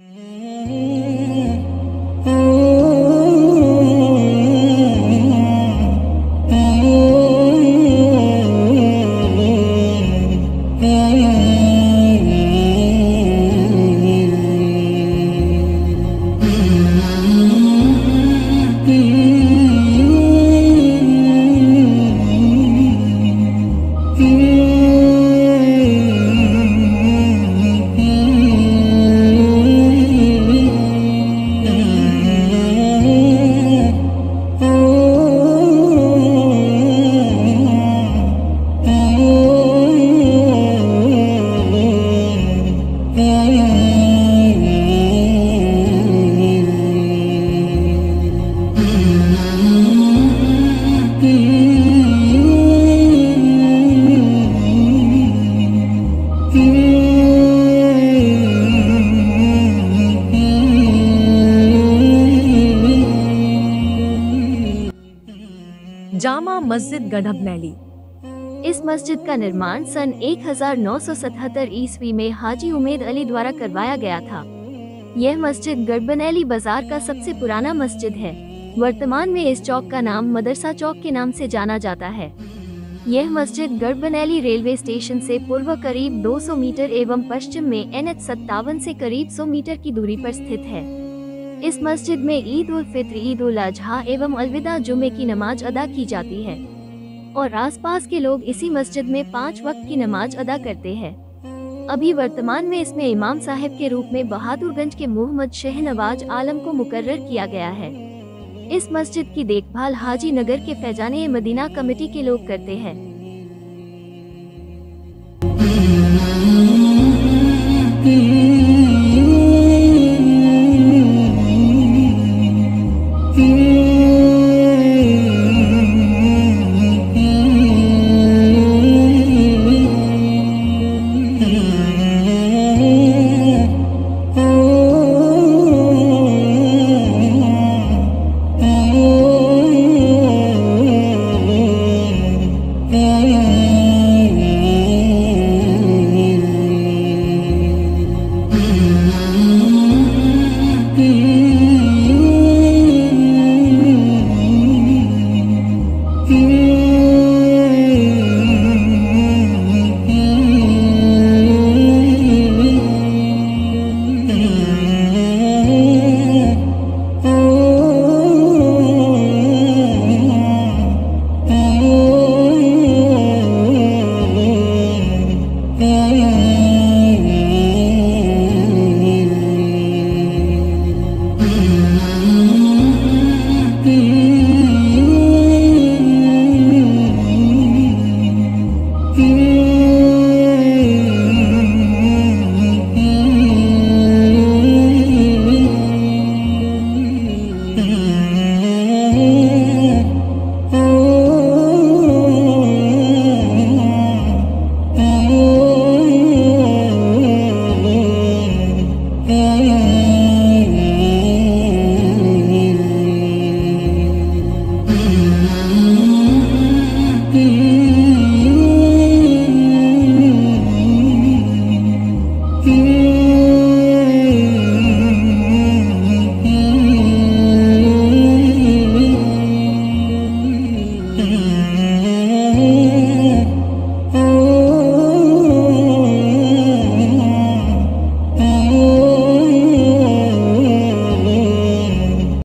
Mm-hmm. Jama Masjid Garhbanaili इस मस्जिद का निर्माण सन 1977 ईस्वी में हाजी उमेद अली द्वारा करवाया गया था। यह मस्जिद गढ़बनैली बाज़ार का सबसे पुराना मस्जिद है। वर्तमान में इस चौक का नाम मदरसा चौक के नाम से जाना जाता है। यह मस्जिद गढ़बनैली रेलवे स्टेशन से पूर्व करीब 200 मीटर एवं पश्चिम में एन एच सत्तावन से करीब 100 मीटर की दूरी पर स्थित है। इस मस्जिद में ईद उल फित्र, ईद उल अजहा एवं अलविदा जुमे की नमाज़ अदा की जाती है। और आसपास के लोग इसी मस्जिद में पाँच वक्त की नमाज़ अदा करते हैं। अभी वर्तमान में इसमें इमाम साहब के रूप में बहादुरगंज के मोहम्मद शहनवाज आलम को मुकर्र किया गया है। इस मस्जिद की देखभाल हाजी नगर के फैजाने मदीना कमेटी के लोग करते हैं।